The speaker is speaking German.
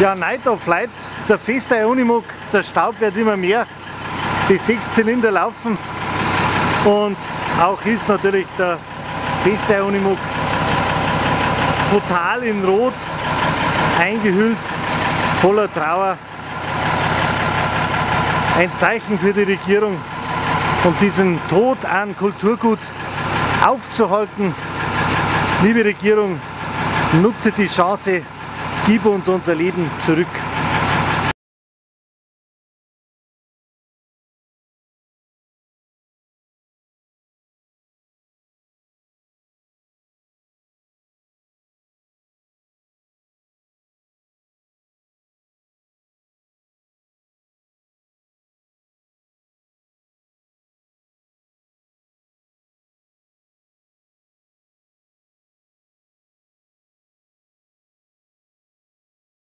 Ja, Night of Light, der Fester Unimog, der Staub wird immer mehr, die sechs Zylinder laufen und auch ist natürlich der Fester Unimog total in Rot eingehüllt, voller Trauer. Ein Zeichen für die Regierung, um diesen Tod an Kulturgut aufzuhalten. Liebe Regierung, nutze die Chance, gib uns unser Leben zurück.